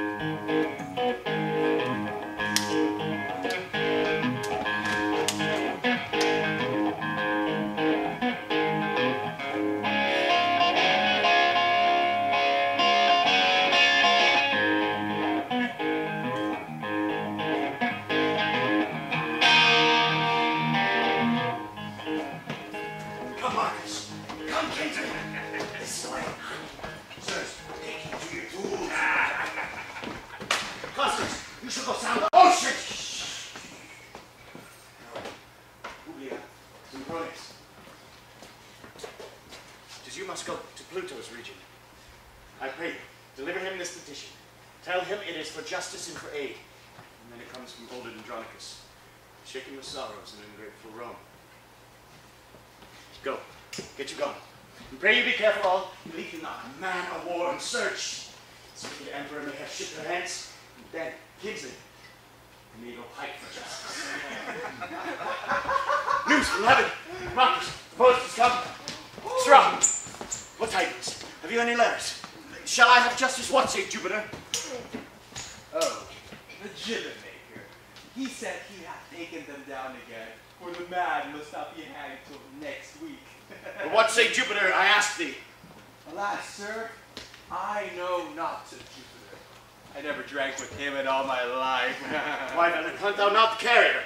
Come, region. I pray you, deliver him this petition. Tell him it is for justice and for aid. And then it comes from old Andronicus, shaking with sorrows and ungrateful Rome. Go. Get you going. And pray you be careful all. You leave you not a man of war and search. So the emperor may have shipped her hence. And then, Kingsley, may go fight for justice. News from heaven. Marcus, the post has come. Sirrah, what tidings? Have you any letters? Shall I have justice? What say Jupiter? Oh, the gibbet maker. He said he hath taken them down again, for the man must not be hanged till next week. But what say Jupiter? I ask thee. Alas, sir, I know not of Jupiter. I never drank with him in all my life. Why then hunt thou not the carrier?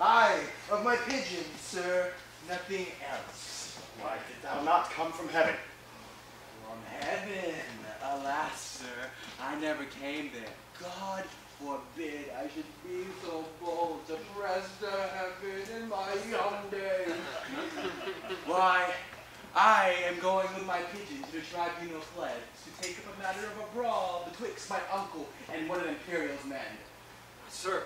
I, of my pigeons, sir, nothing else. Why did thou not come from heaven? From heaven, alas, sir, I never came there. God forbid I should be so bold to press to heaven in my young days. Why, I am going with my pigeon to the tribunal pledge to take up a matter of a brawl betwixt my uncle and one of Imperial's men. Sir,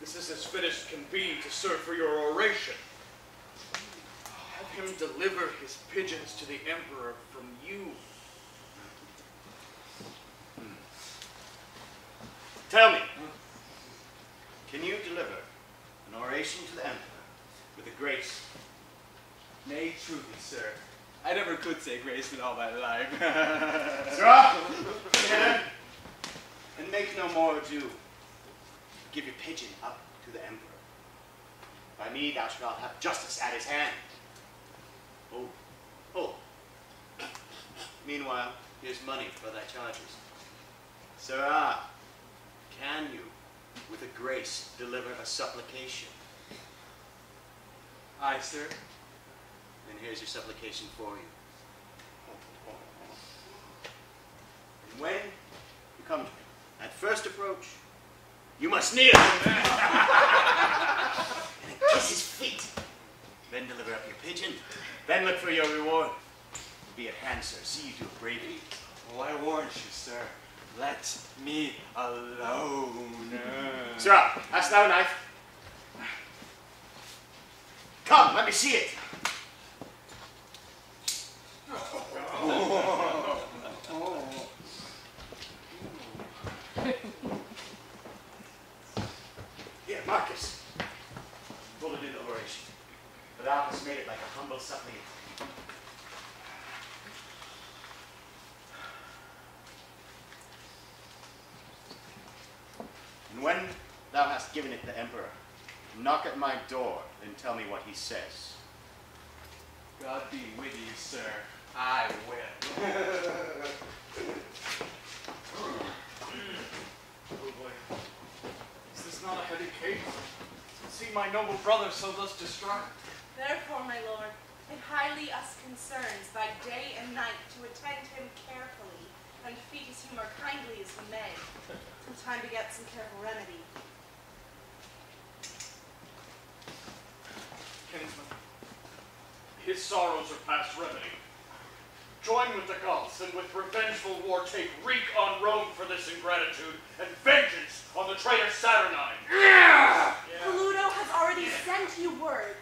this is as fit as can be to serve for your oration. Him deliver his pigeons to the emperor from you. Tell me, can you deliver an oration to the emperor with a grace? Nay, truly, sir, I never could say grace in all my life. Stand, and make no more ado. Give your pigeon up to the emperor. By me thou shalt have justice at his hand. Oh. Meanwhile, here's money for thy charges. Sirrah, can you, with a grace, deliver a supplication? Aye, sir. Then here's your supplication for you. And when you come to me, at first approach, you must kneel and kiss his feet. Then deliver up your pigeon. Then look for your reward. Be at hand, sir. See you do it bravely. Oh, I warn you, sir. Let me alone. Sirrah, hast thou a knife? Come, let me see it. Here, Marcus. Full it in the oration. But thou made it like a humble suppliant. And when thou hast given it the emperor, knock at my door and tell me what he says. God be with you, sir. I will. Oh boy. Is this not a heady case? See my noble brother so thus distraught. Therefore, my lord, it highly us concerns by day and night to attend him carefully and feed his humor kindly as we may, till time to get some careful remedy. Kinsman, his sorrows are past remedy. Join with the Goths and with revengeful war take wreak on Rome for this ingratitude and vengeance on the traitor Saturnine. Yeah. Pluto has already sent you word.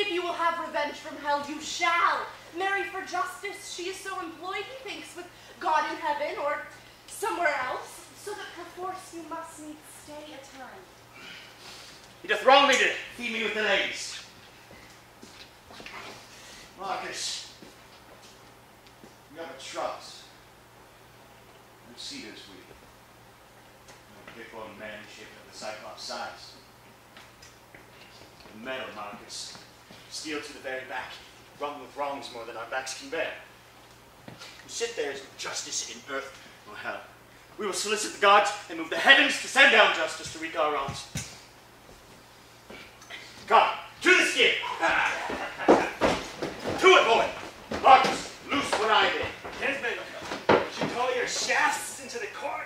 If you will have revenge from hell, you shall. Marry for justice, she is so employed, he thinks, with God in heaven or somewhere else, so that perforce you must needs stay a time. He doth wrong me to feed me with the ladies. Marcus, you have a trust. No cedars we. before men shaped of the Cyclops size. The metal markers, steel to the very back, wrung with wrongs more than our backs can bear. Who sit there is justice in earth or hell. We will solicit the gods and move the heavens to send down justice to wreak our wrongs. Come, to the skin! to it, boy! Marcus, loose what I did. Kinsman, should call your shafts into the court.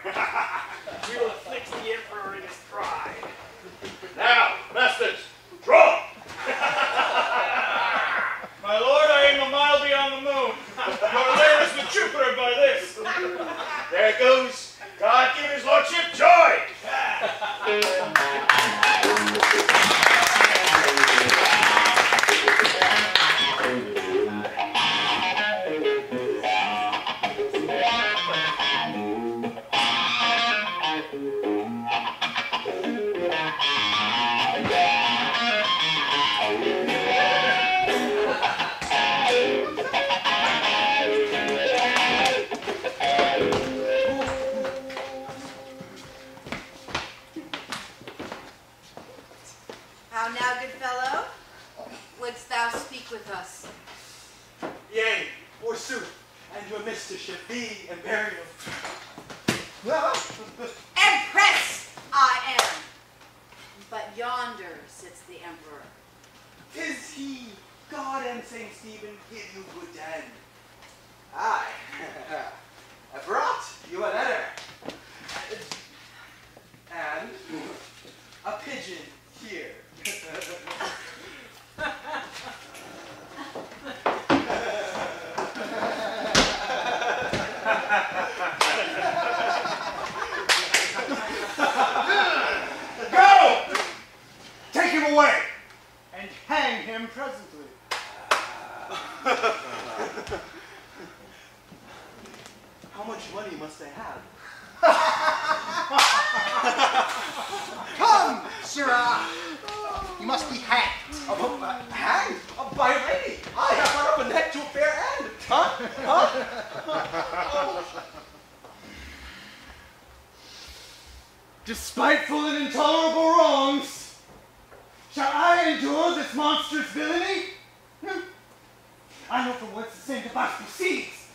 Same device proceeds.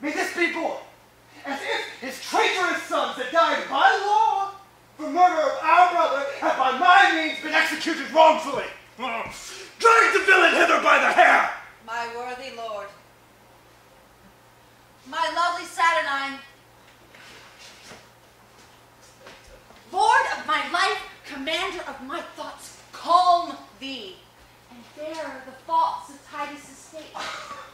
May this be borne, as if his traitorous sons had died by law for murder of our brother have by my means been executed wrongfully. Drag the villain hither by the hair! My worthy lord. My lovely Saturnine. Lord of my life, commander of my thoughts, calm thee. And bear the faults of Titus' state.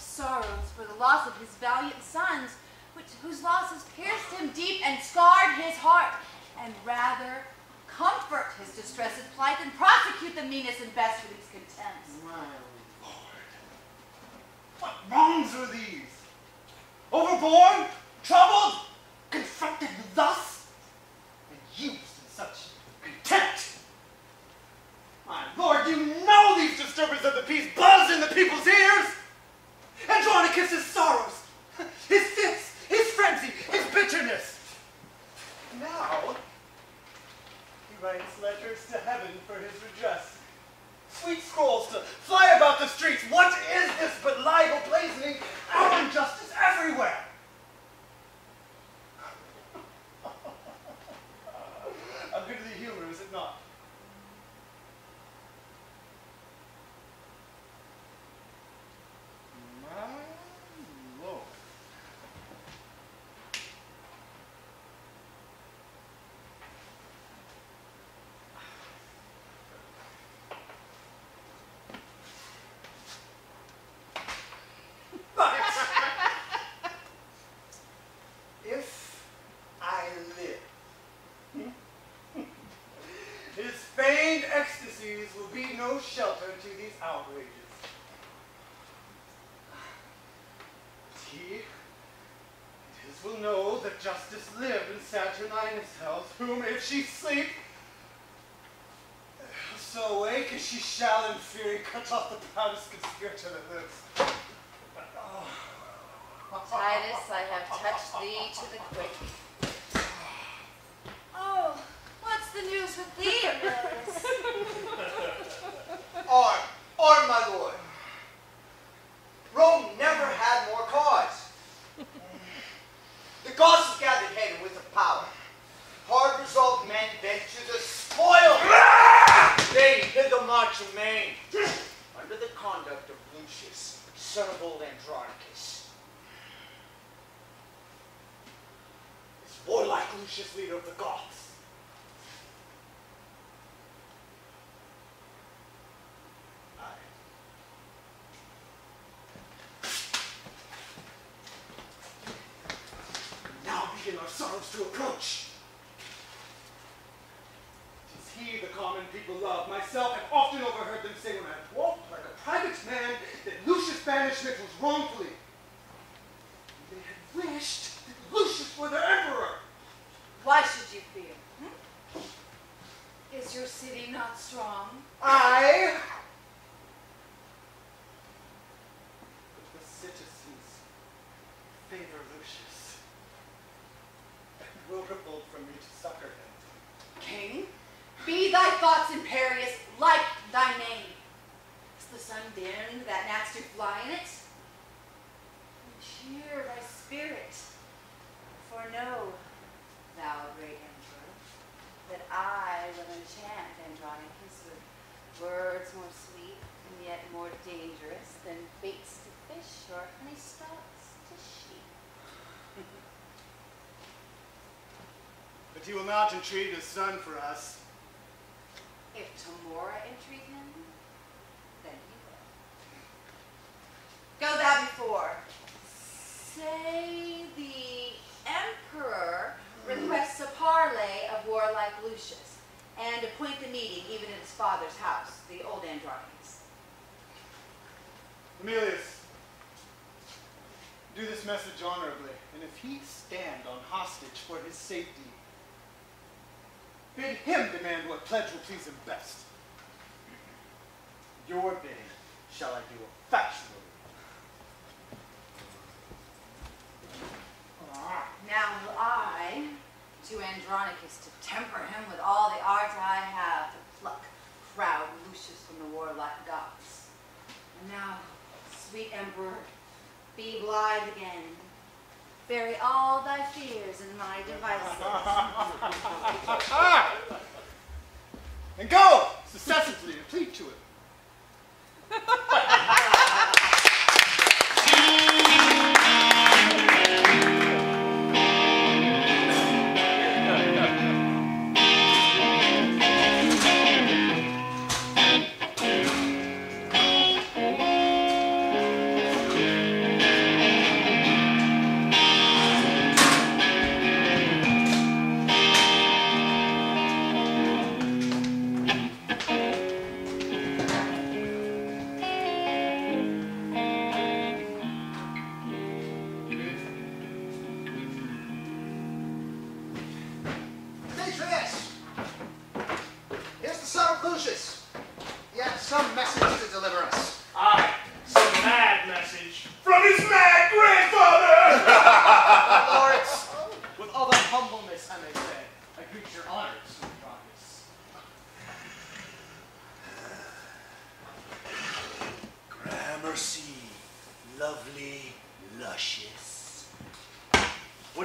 Sorrows for the loss of his valiant sons, which, whose losses pierced him deep and scarred his heart, and rather comfort his distressed plight than prosecute the meanest and best for these contempts. My lord, what wrongs are these? Overborne, troubled, confronted thus, and used in such contempt. My lord, you know these disturbers of the peace buzz in the people's ears. Andronicus' sorrows, his fits, his frenzy, his bitterness. Now, he writes letters to heaven for his redress. Sweet scrolls to fly about the streets. What is this but libel blazoning our injustice everywhere? A goodly humor, is it not? My lord. But if I live, his feigned ecstasies will be no shelter to these outrages. He, his will know that justice live in Saturninus' house, whom if she sleep, so awake as she shall in fury cut off the proudest conspirator that lives. Titus, I have touched thee to the quick. Oh, what's the news with thee, Aemilius? arm, arm, my lord. Rome never had more cause. The Goths gathered head with the power. Hard resolved men bent to the spoil. they hither march main under the conduct of Lucius, son of old Andronicus. Lucius, leader of the Goths. Aye. Now begin our sorrows to approach. Tis he the common people love. Myself have often overheard them say when I walked like a private man that Lucius' banishment was wrongfully. They had wished that Lucius were their emperor. Why should you fear? hmm? Is your city not strong? I But the citizens favor Lucius and will revolt from me to succor him. King, be thy thoughts imperious like thy name. Is the sun dimmed that gnats do fly in it? And cheer thy spirit, for know, thou great emperor, that I will with words more sweet and yet more dangerous than baits to fish or honey stalks to sheep. But he will not entreat his son for us. If Tamora entreat him, then he will. Go thou before. Say the emperor requests a parley of warlike Lucius, and appoint the meeting even at his father's house, the old Andronicus. Emilius, do this message honorably, and if he stand on hostage for his safety, bid him demand what pledge will please him best. Your bidding shall I do effectually will I to Andronicus to temper him with all the art I have to pluck proud Lucius from the warlike Goths. And now, sweet emperor, be blithe again. Bury all thy fears in my devices. And go successively and plead to it.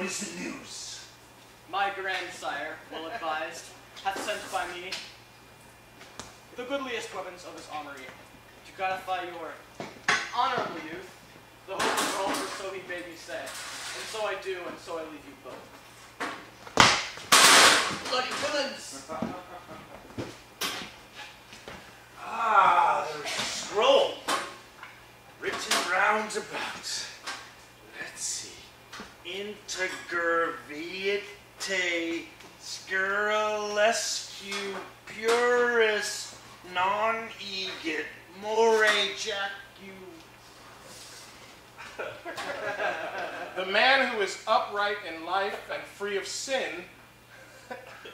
is the news? My grandsire, well advised, hath sent by me the goodliest weapons of his armory to gratify your honorable youth, the hope of all, for so he bade me say. And so I do, and so I leave you both. bloody villains! Ah, there's a scroll written round about. Let's see. scelerisque purus non eget Mauri iaculis. The man who is upright in life and free of sin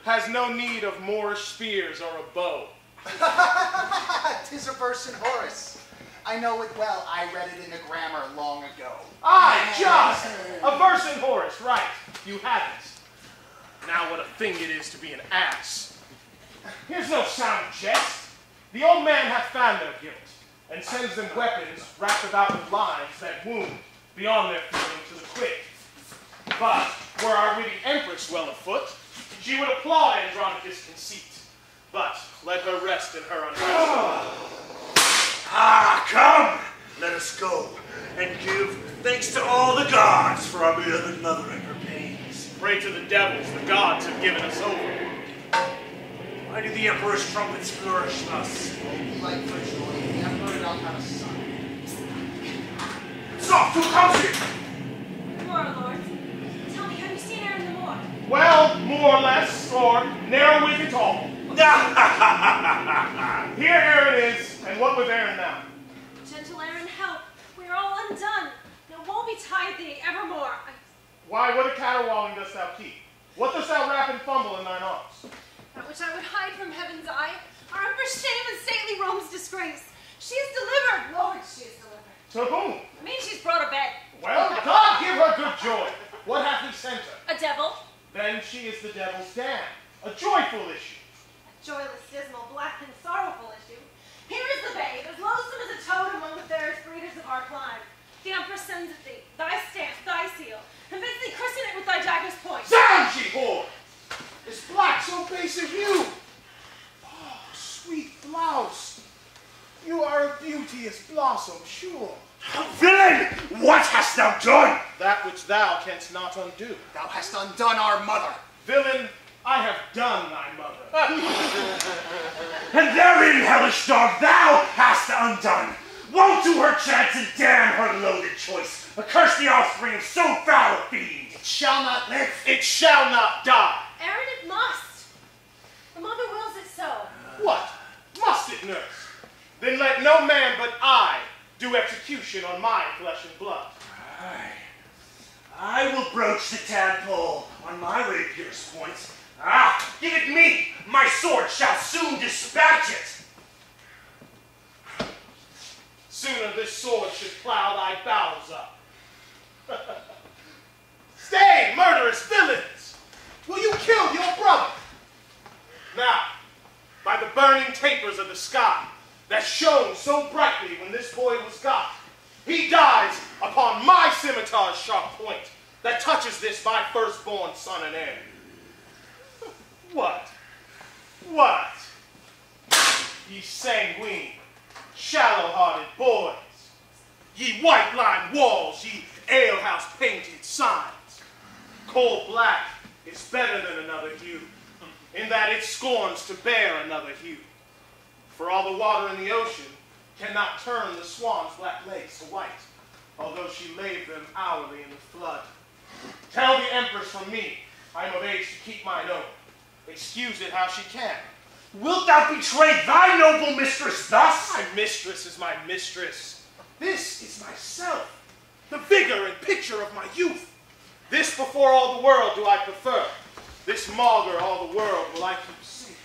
has no need of more spears or a bow. Tis a verse in Horace. I know it well. I read it in the grammar long ago. Aye, just! A verse in Horace, right. You haven't. Now what a thing it is to be an ass. Here's no sound jest. The old man hath found their guilt. and sends them weapons wrapped about with lines that wound beyond their feeling to the quick. But were our witty empress well afoot, she would applaud Andronicus' conceit, but let her rest in her unrest. Ah, come! Let us go and give thanks to all the gods for our beloved mother and her pains. Pray to the devils the gods have given us over. Why do the emperor's trumpets flourish thus? Like for joy, the emperor now have a son. Soft, who comes here? More, Lord. Tell me, have you seen Aaron the Moor? Well, more or less, or narrow with it all. Here Aaron is, and what with Aaron now? Gentle Aaron, help. We are all undone. Now woe betide thee evermore. I, Why, what a caterwauling dost thou keep? What dost thou wrap and fumble in thine arms? that which I would hide from heaven's eye, our empress shame and stately Rome's disgrace. She is delivered, Lord, she is delivered. To whom? I mean, she's brought a bed. Well, God give her good joy. What hath he sent her? A devil, Then she is the devil's dam. A joyful issue. a joyless, dismal, black, and sorrowful issue. Here is the babe, as loathsome as a toad among the fairest breeders of our clime. The empress sends it thee, thy stamp, thy seal, and bids thee christen it with thy dagger's point. Sound, ye whore! Is black so base of you? Oh, sweet blouse. You are a beauteous blossom, sure. Villain! What hast thou done? That which thou canst not undo. Thou hast undone our mother. Villain, I have done thy mother. And therein, hellish dog, thou hast undone. Woe to her chance and damn her loaded choice. Accurse the offspring of so foul a fiend. It shall not live. It shall not die. Aaron, it must. The mother wills it so. What? Must it, nurse? Then let no man but I do execution on my flesh and blood. Aye. I will broach the tadpole on my rapier's point. Ah, give it me! My sword shall soon dispatch it! Sooner this sword should plow thy bowels up. Stay, murderous villains! Will you kill your brother? Now, by the burning tapers of the sky that shone so brightly when this boy was got, he dies upon my scimitar's sharp point that touches this my firstborn son and heir. What? What? Ye sanguine, shallow-hearted boys, ye white-lined walls, ye alehouse painted signs. Coal black is better than another hue, in that it scorns to bear another hue. For all the water in the ocean cannot turn the swan's black legs to white, although she lave them hourly in the flood. Tell the empress from me, I am of age to keep mine own. Excuse it how she can. Wilt thou betray thy noble mistress thus? My mistress is my mistress. This is myself, the vigor and picture of my youth. This before all the world do I prefer. This maugre all the world will I keep safe.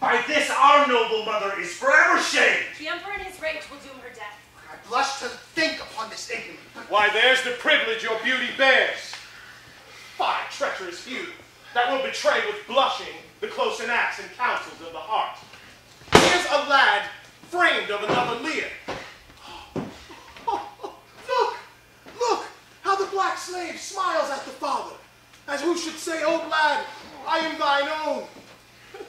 By this our noble mother is forever shamed. The emperor in his rage will doom her death. I blush to think upon this ignominy. Why, there's the privilege your beauty bears. Treacherous you, that will betray with blushing the close enacts and counsels of the heart. Here's a lad framed of another leer. look, look, how the black slave smiles at the father, as who should say, old lad, I am thine own.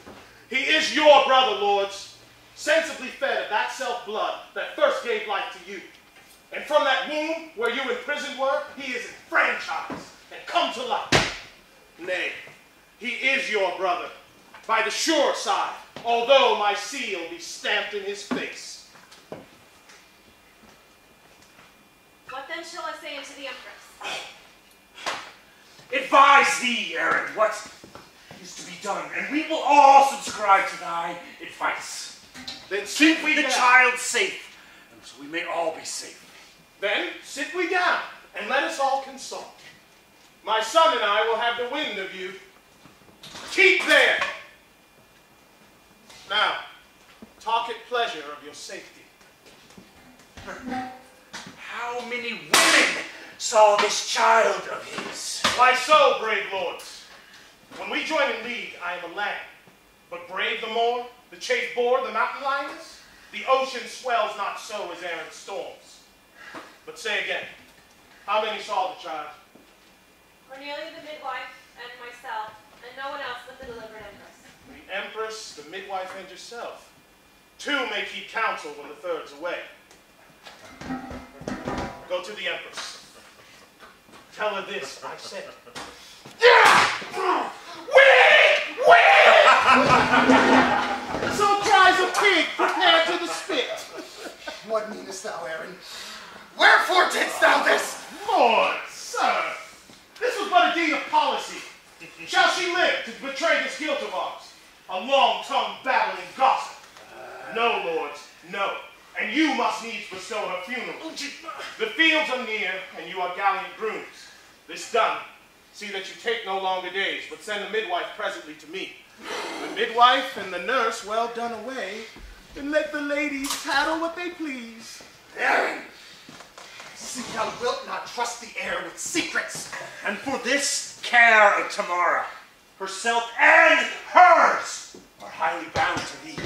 He is your brother, lords, sensibly fed of that self-blood that first gave life to you. And from that womb where you imprisoned were, he is enfranchised and come to life. Nay, he is your brother, by the sure side, although my seal be stamped in his face. What then shall I say unto the empress? Advise thee, Aaron, what is to be done, and we will all subscribe to thy advice. Then sit Keep we the down. child safe, and so we may all be safe. Then sit we down, and let us all consult. My son and I will have the wind of you. Keep there. Now, talk at pleasure of your safety. How many women saw this child of his? Why so, brave lords? When we join in league, I am a lamb. But brave the more, the chaste boar, the mountain lioness? The ocean swells not so as errant storms. But say again, how many saw the child? Cornelia the midwife and myself, and no one else but the delivered empress. The empress, the midwife, and yourself. Two may keep counsel when the third's away. Go to the empress. Tell her this, I said. So cries a pig prepared to the spit. What meanest thou, Aaron? Wherefore didst thou this? Lord, sir, this was but a deed of policy. Shall she live to betray this guilt of ours? A long-tongued babbling gossip. No, lords, no. And you must needs bestow her funeral. Oh, the fields are near, and you are gallant grooms. This done, see that you take no longer days, but send the midwife presently to me. The midwife and the nurse well done away, and let the ladies tattle what they please. Aaron! See thou wilt not trust the air with secrets. And for this care of Tamora, herself and hers are highly bound to thee.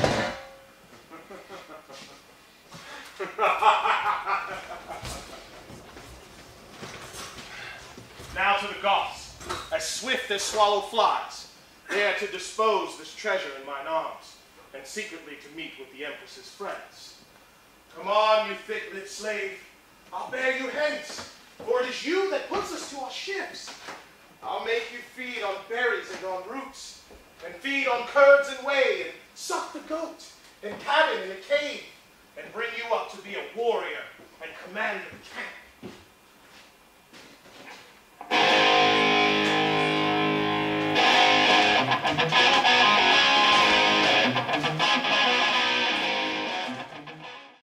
Now to the Goths, as swift as swallow flies, there to dispose this treasure in mine arms, and secretly to meet with the Empress's friends. Come on, you thick-lipped slave, I'll bear you hence, for it is you that puts us to our ships. I'll make you feed on berries and on roots, and feed on curds and whey, and suck the goat, and cabin in a cave, and bring you up to be a warrior and commander of the camp.